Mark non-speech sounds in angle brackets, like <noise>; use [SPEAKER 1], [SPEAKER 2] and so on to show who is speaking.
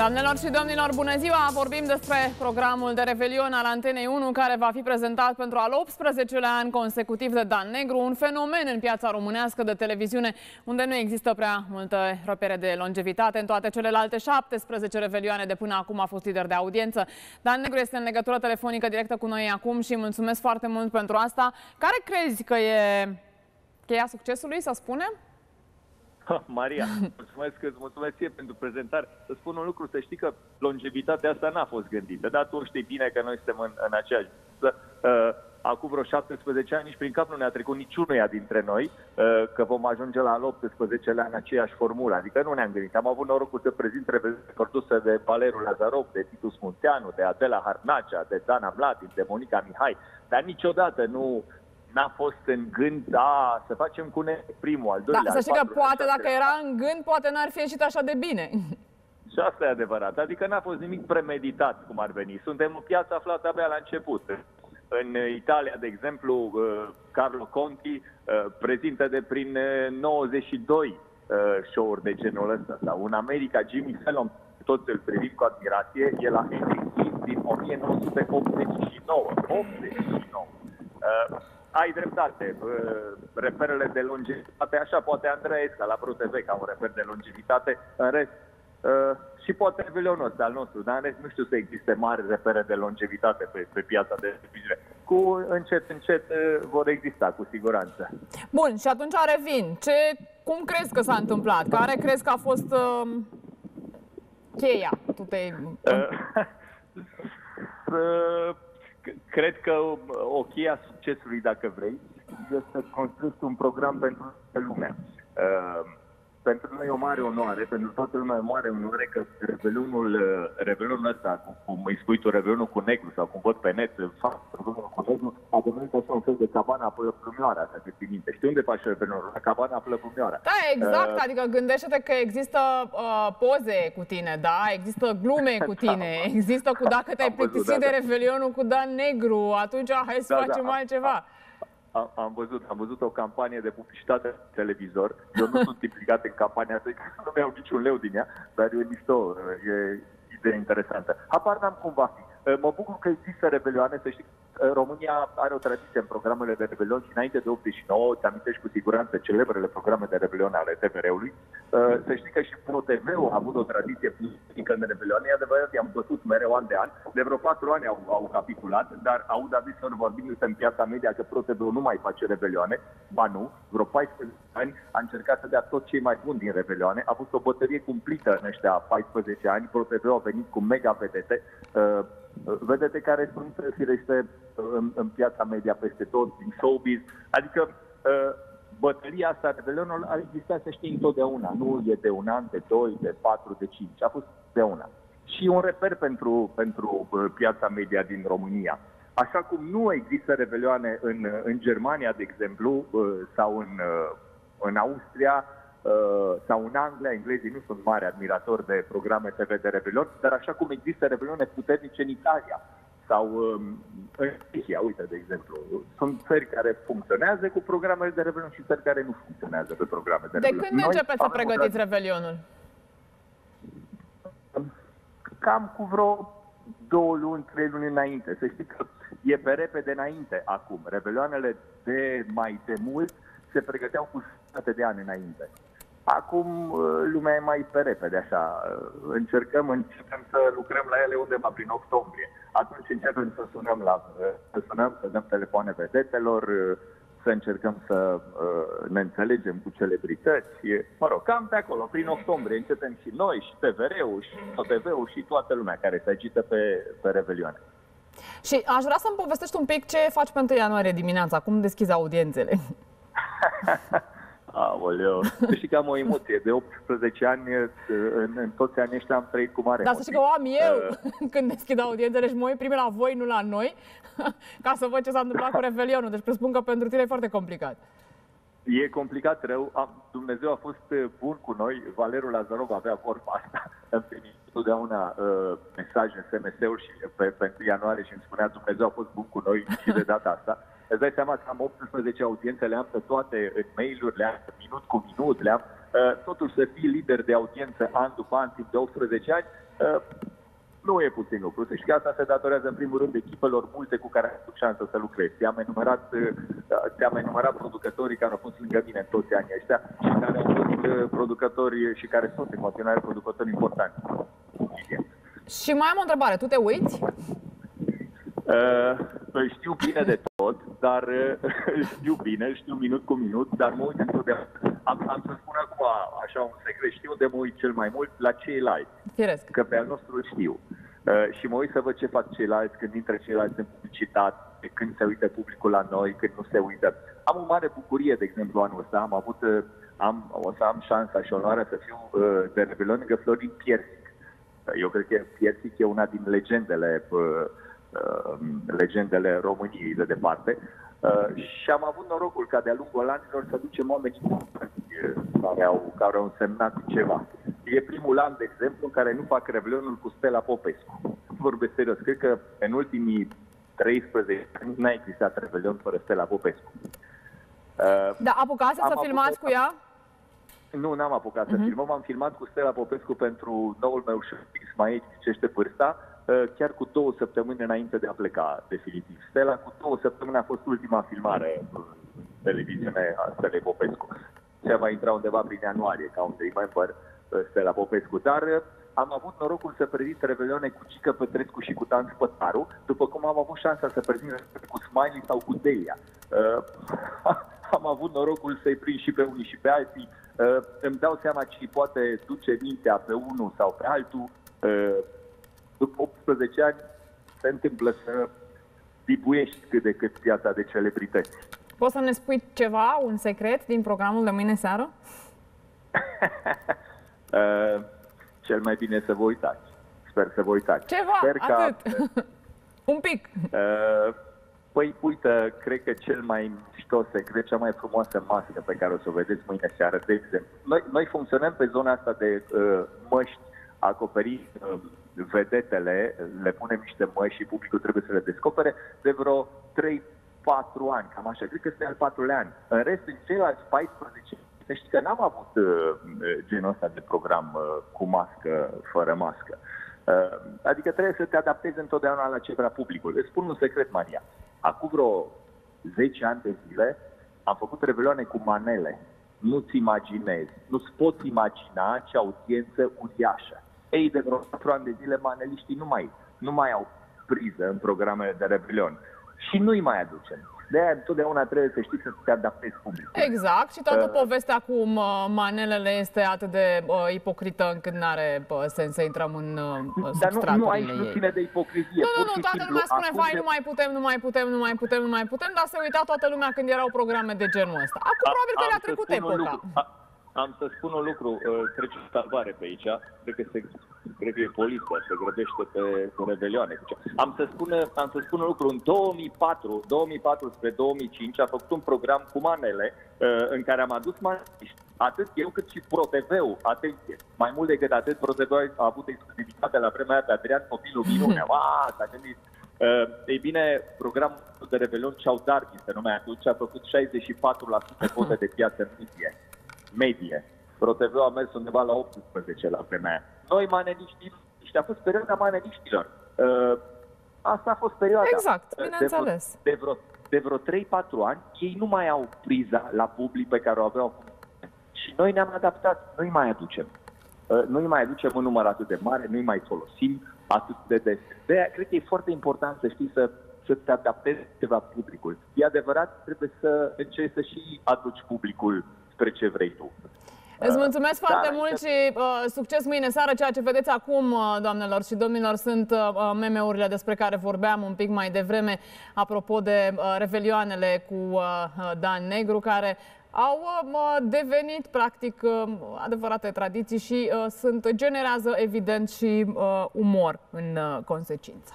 [SPEAKER 1] Doamnelor și domnilor, bună ziua! Vorbim despre programul de Revelion al Antenei 1 care va fi prezentat pentru al 18-lea an consecutiv de Dan Negru, un fenomen în piața românească de televiziune unde nu există prea multă repere de longevitate. În toate celelalte 17 revelioane de până acum a fost lider de audiență. Dan Negru este în legătură telefonică directă cu noi acum și mulțumesc foarte mult pentru asta. Care crezi că e cheia succesului, să spunem? <laughs>
[SPEAKER 2] Maria, mulțumesc, îți mulțumesc ție pentru prezentare. Să spun un lucru, să știi că longevitatea asta n-a fost gândită, dar tu știi bine că noi suntem în, în aceeași... Uh, acum vreo 17 ani, nici prin cap nu ne-a trecut niciunuia dintre noi uh, că vom ajunge la al 18 lea în aceeași formulă. Adică nu ne-am gândit. Am avut norocul să prezint produse de Valerul Lazarov, de Titus Munteanu, de Adela Harnacea, de Dana Mlatin, de Monica Mihai, dar niciodată nu n-a fost în gând, da, să facem cu ne primul, al doilea,
[SPEAKER 1] Da, să știi că poate dacă era în gând, poate n-ar fi ieșit așa de bine.
[SPEAKER 2] Și asta e adevărat. Adică n-a fost nimic premeditat, cum ar veni. Suntem în piața aflată abia la început. În Italia, de exemplu, uh, Carlo Conti uh, prezintă de prin 92 uh, show-uri de genul ăsta. Sau în America, Jimmy Fallon, toți îl privim cu admirație, e la Henry din 1989. 89 ai dreptate. Reperele de longevitate, așa poate Andreesca la ProTV ca un reper de longevitate, în rest și poate Revelionul ăsta al nostru, dar în rest nu știu să existe mari repere de longevitate pe, pe piața de televiziune. Cu încet, încet vor exista, cu siguranță.
[SPEAKER 1] Bun, și atunci revin. Ce, cum crezi că s-a întâmplat? Care crezi că a fost uh, cheia? Tu te... Uh, <laughs>
[SPEAKER 2] uh, cred că o cheia succesului, dacă vrei, este să construiești un program pentru lumea. Uh, pentru noi e o mare onoare, pentru toată lumea e o mare onoare că revelionul, uh, revelionul ăsta, cum îi spui tu, revelionul cu negru sau cum văd pe net, fac revelionul cu negru, a devenit așa un fel de cabana plăpumioară, așa de minte. Știi unde faci revelionul? La cabana plăpumioară.
[SPEAKER 1] Da, exact, uh, adică gândește-te că există uh, poze cu tine, da? Există glume cu <laughs> da, tine, da, există cu dacă te-ai plictisit da, de da. revelionul cu Dan Negru, atunci hai să da, facem da, altceva. A,
[SPEAKER 2] am, am, văzut, am văzut o campanie de publicitate în televizor. Eu nu sunt implicat în campania asta, că <laughs> nu mi-au niciun leu din ea, dar e mișto, e idee interesantă. Habar n-am cum va fi. Mă bucur că există rebelioane, să știți România are o tradiție în programele de rebelion și înainte de 89, te amintești cu siguranță celebrele programe de rebelion ale TVR-ului. Uh, să știi că și ProTV a avut o tradiție politică în rebelion. E adevărat, i-am bătut mereu an de an. De vreo patru ani au, au capitulat, dar aud adeseori vorbim în piața media că ProTV nu mai face rebelioane. Ba nu, vreo 14 ani a încercat să dea tot cei mai buni din rebelioane. A fost o bătărie cumplită în ăștia 14 ani. ProTV a venit cu mega vedete. Uh, vedete care sunt, firește, în, în piața media peste tot, din showbiz. Adică uh, bătălia asta, Revelionul, a existat, să știi, întotdeauna. Nu e de un an, de doi, de patru, de cinci. A fost de una. Și un reper pentru, pentru uh, piața media din România. Așa cum nu există revelioane în, în Germania, de exemplu, uh, sau în, în Austria, sau în Anglia, englezii nu sunt mari admiratori de programe TV de rebelion, dar așa cum există rebelione puternice în Italia, sau um, în Czechia, uite, de exemplu. Sunt țări care funcționează cu programele de Revelion și țări care nu funcționează pe programe de,
[SPEAKER 1] de Revelion. De când Noi începeți să pregătiți Revelionul?
[SPEAKER 2] Cam cu vreo două luni, trei luni înainte. Să știi că e pe repede înainte acum. Revelioanele de mai de mult se pregăteau cu sute de ani înainte. Acum uh, lumea e mai pe repede, așa. Uh, încercăm, începem să lucrăm la ele undeva prin octombrie. Atunci începem să sunăm, la, uh, să sunăm, să dăm telefoane vedetelor, să încercăm să ne înțelegem cu celebrități. Mă rog, cam pe acolo, prin octombrie, începem și noi, și TVR-ul, și OTV-ul, și toată lumea care se agită pe, pe Revelioane.
[SPEAKER 1] Și aș vrea să-mi povestești un pic ce faci pe 1 ianuarie dimineața, cum deschizi audiențele. <laughs>
[SPEAKER 2] Aoleu, <laughs> să știi că am o emoție. De 18 ani, în, în toți anii ăștia am trăit cu mare
[SPEAKER 1] Dar să știi că o am eu uh... <laughs> când deschid audiențele și mă uit primul la voi, nu la noi, <laughs> ca să văd ce s-a întâmplat cu Revelionul. Deci presupun că pentru tine e foarte complicat.
[SPEAKER 2] E complicat rău. Am, Dumnezeu a fost uh, bun cu noi. Valerul Lazarov avea vorba asta. Am primit întotdeauna uh, mesaje, SMS-uri și pe, pe ianuarie și îmi spunea Dumnezeu a fost bun cu noi și de data asta. Îți dai seama că am 18 audiențe, le-am pe toate în mail-uri, le-am minut cu minut, le-am totuși să fii lider de audiență an după an, timp de 18 ani, nu e puțin lucru. Să știi că asta se datorează în primul rând echipelor multe cu care ai avut șansă să lucrezi. Ți-am enumerat, ți-am enumerat producătorii care au fost lângă mine în toți anii ăștia și care au fost producători și care sunt în continuare producători importanti.
[SPEAKER 1] Și mai am o întrebare. Tu te uiți?
[SPEAKER 2] Uh, știu bine de tot, dar uh, știu bine, știu minut cu minut, dar mă uit întotdeauna. Am, am să spun acum așa un secret, știu de mă uit cel mai mult la ceilalți.
[SPEAKER 1] Firesc.
[SPEAKER 2] Că pe al nostru îl știu. Uh, și mă uit să văd ce fac ceilalți, când intră ceilalți în publicitate, când se uită publicul la noi, când nu se uită. Am o mare bucurie, de exemplu, anul ăsta. Am avut, uh, am, o să am șansa și onoarea să fiu uh, de Revelion lângă Florin Piersic. Uh, eu cred că Piersic e una din legendele uh, Uh, legendele României de departe. Uh, și am avut norocul ca de-a lungul anilor să ducem oameni care au, care au însemnat ceva. E primul an, de exemplu, în care nu fac revelionul cu Stella Popescu. Vorbesc serios, cred că în ultimii 13 ani n-a existat revelion fără Stella Popescu.
[SPEAKER 1] Uh, da, apucați să filmați cu ea?
[SPEAKER 2] Nu, n-am apucat uh-huh. să mhm. filmăm. Am filmat cu Stella Popescu pentru noul meu show, Ismail Zicește Vârsta, Uh, chiar cu două săptămâni înainte de a pleca definitiv. Stella, cu două săptămâni a fost ultima filmare în televiziune a Stelei Popescu. Se va intra undeva prin ianuarie, ca un remember, uh, Stella Popescu. Dar uh, am avut norocul să prezint Revelioane cu Cică Petrescu și cu Dan Spătaru, după cum am avut șansa să prezint cu Smiley sau cu Delia. Uh, <laughs> am avut norocul să-i prind și pe unii și pe alții. Uh, îmi dau seama ce poate duce mintea pe unul sau pe altul. Uh, după 18 ani se întâmplă să dibuiești cât de cât piața de celebrități.
[SPEAKER 1] Poți să ne spui ceva, un secret din programul de mâine seară? <laughs>
[SPEAKER 2] uh, cel mai bine să vă uitați. Sper să vă uitați.
[SPEAKER 1] Ceva,
[SPEAKER 2] Sper
[SPEAKER 1] atât. Ca, <laughs> un pic.
[SPEAKER 2] Uh, păi, uite, cred că cel mai mișto secret, cea mai frumoasă mască pe care o să o vedeți mâine seară, de exemplu. Noi, noi funcționăm pe zona asta de uh, măști acoperi uh, vedetele, le punem niște măi și publicul trebuie să le descopere de vreo 3-4 ani, cam așa. Cred că este al patrulea an. În rest, în ceilalți 14 să știți că n-am avut uh, genul ăsta de program uh, cu mască, fără mască. Uh, adică trebuie să te adaptezi întotdeauna la ce vrea publicul. Îți spun un secret, Maria. Acum vreo 10 ani de zile am făcut revelioane cu manele. Nu-ți imaginezi, nu-ți poți imagina ce audiență uriașă. Ei, de vreo 4 ani de zile, maneliștii nu mai, nu mai au priză în programele de rebelion. Și nu-i mai aducem. De aia întotdeauna trebuie să știi să te adaptezi public.
[SPEAKER 1] Exact, și toată uh, povestea cu uh, manelele este atât de uh, ipocrită încât nu are uh, sens să intrăm în uh,
[SPEAKER 2] Dar nu, nu aici nu ține de ipocrizie.
[SPEAKER 1] Nu, nu, nu, toată lumea spune, fai, de... nu mai putem, nu mai putem, nu mai putem, nu mai putem, dar se uita toată lumea când erau programe de genul ăsta. Acum a, probabil că le-a trecut epoca. Lucru, a,
[SPEAKER 2] am să spun un lucru, uh, trece salvare pe aici, cred că, se, cred că e poliția, se grăbește pe, pe revelioane. Am să, spun, am să spun un lucru, în 2004, 2004 spre 2005 a făcut un program cu manele uh, în care am adus maneliști, atât eu cât și ProTV-ul, atenție, mai mult decât atât, ProTV a avut exclusivitate la vremea aia pe Adrian Copilul Minunea, <laughs> a, s-a gândit. Uh, ei bine, programul de Revelion Ceau Darby se numea atunci, a făcut 64% <laughs> cote de piață în medie medie. ProTV a mers undeva la 18 la vremea aia. Noi, maneliștii, și a fost perioada maneliștilor. Uh, asta a fost perioada.
[SPEAKER 1] Exact, bineînțeles.
[SPEAKER 2] De vreo, de vreo, de vreo 3-4 ani, ei nu mai au priza la public pe care o aveau Și noi ne-am adaptat, nu-i mai aducem. Uh, nu-i mai aducem un număr atât de mare, nu-i mai folosim atât de des. De aia cred că e foarte important să știi să să te adaptezi ceva publicul. E adevărat, trebuie să încerci să și aduci publicul spre ce vrei tu.
[SPEAKER 1] Îți mulțumesc da, foarte da, mult și uh, succes mâine seară. Ceea ce vedeți acum, uh, doamnelor și domnilor, sunt uh, uh, meme-urile despre care vorbeam un pic mai devreme, apropo de uh, revelioanele cu uh, uh Dan Negru, care au uh, devenit practic uh, adevărate tradiții și uh, sunt generează evident și uh, umor în uh, consecință.